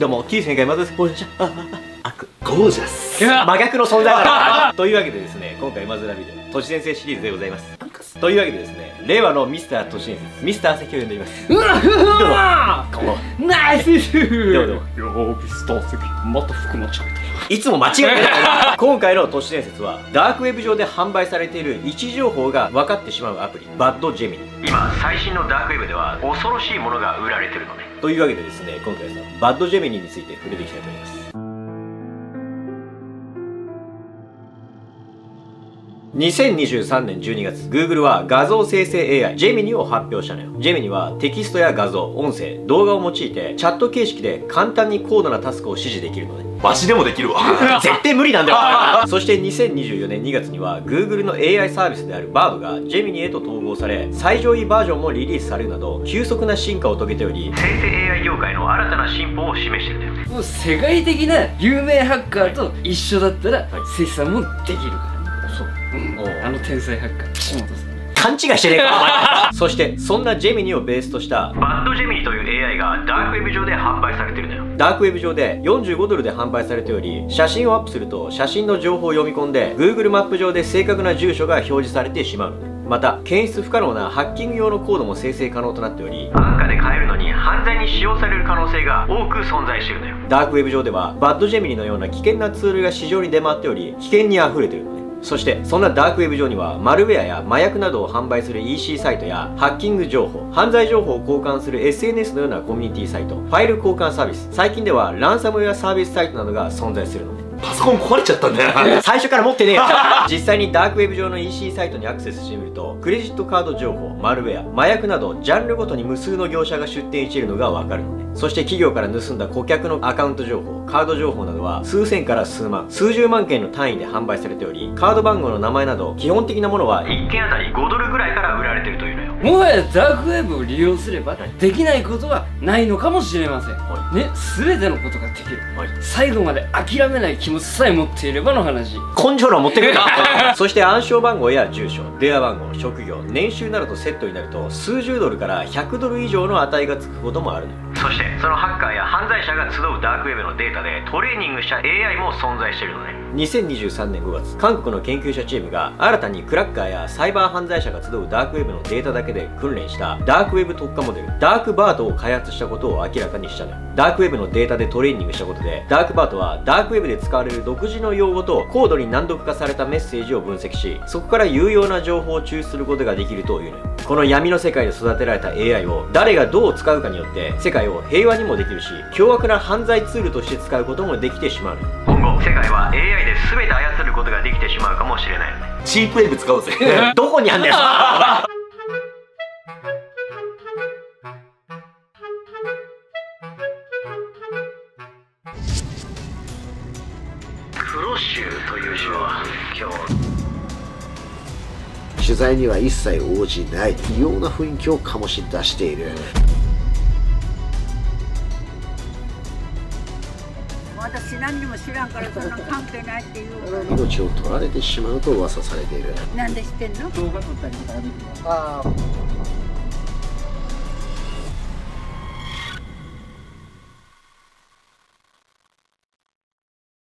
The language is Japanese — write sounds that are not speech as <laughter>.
どうもキー先輩またですゴージャスゴージャス真逆の存在だというわけでですね今回まずラビで都市伝説シリーズでございますというわけでですね令和のミスター都市伝説ミスター関を呼んでいますうわうわナイスどうもどうもよーミスター席また服間違えいつも間違えてない <laughs> 今回の都市伝説はダークウェブ上で販売されている位置情報が分かってしまうアプリバッドジェミニ。今最新のダークウェブでは恐ろしいものが売られてるのね。というわけでですね今回はバッドジェミニについて触れていきたいと思います2023年12月 Google は画像生成 AI ジェミニを発表したのよ。ジェミニはテキストや画像音声動画を用いてチャット形式で簡単に高度なタスクを指示できるのね。わしでもできるわ。<laughs> 絶対無理なんだよ。<laughs> そして2024年2月には Google の AI サービスである Bard がジェミニへと統合され最上位バージョンもリリースされるなど急速な進化を遂げており生成 AI 業界の新たな進歩を示してるんだよもう世界的な有名ハッカーと一緒だったら生産もできるからそう。うん。あの天才ハッカー。岸本さんね勘違いしてねえか <laughs> そしてそんな Gemini をベースとした BadGemini という AI がダークウェブ上で販売されてるのよ。ダークウェブ上で45ドルで販売されており写真をアップすると写真の情報を読み込んで Google マップ上で正確な住所が表示されてしまう。また検出不可能なハッキング用のコードも生成可能となっており安価で買えるのに犯罪に使用される可能性が多く存在しているのよ。ダークウェブ上では BadGemini のような危険なツールが市場に出回っており危険に溢れている。のねそしてそんなダークウェブ上にはマルウェアや麻薬などを販売する EC サイトやハッキング情報犯罪情報を交換する SNS のようなコミュニティサイトファイル交換サービス最近ではランサムウェアサービスサイトなどが存在するの。パソコン壊れちゃったんだよ最初から持ってねえよ。実際にダークウェブ上の EC サイトにアクセスしてみるとクレジットカード情報マルウェア麻薬などジャンルごとに無数の業者が出店しているのがわかるのね。そして企業から盗んだ顧客のアカウント情報カード情報などは数千から数万数十万件の単位で販売されておりカード番号の名前など基本的なものは1件あたり5ドルぐらいから売られてるという。もはやダークウェブを利用すればできないことはないのかもしれません、はね全てのことができる。はい。最後まで諦めない気持ちさえ持っていればの話。根性論持ってくるな <laughs> そして暗証番号や住所電話番号職業年収などとセットになると数十ドルから100ドル以上の値がつくこともあるのよそしてそのハッカーや犯罪者が集うダークウェブのデータでトレーニングした AI も存在しているのね。2023年5月韓国の研究者チームが新たにクラッカーやサイバー犯罪者が集うダークウェブのデータだけで訓練したダークウェブ特化モデル DarkBERT を開発したことを明らかにしたのダークウェブのデータでトレーニングしたことで DarkBERT はダークウェブで使われる独自の用語と高度に難読化されたメッセージを分析しそこから有用な情報を抽出することができるというのよこの闇の世界で育てられた AI を誰がどう使うかによって世界を平和にもできるし凶悪な犯罪ツールとして使うこともできてしまう。今後世界は AI で全て操ることができてしまうかもしれない。チープウェーブ使おうぜ。<laughs> どこにあんだよ。<laughs> クロシューという種は今日。取材には一切応じない異様な雰囲気を醸し出している私何にも知らんからそんな関係ないっていう。命を取られてしまうと噂されている。なんで知ってんの？動画撮ったりとかできます。あ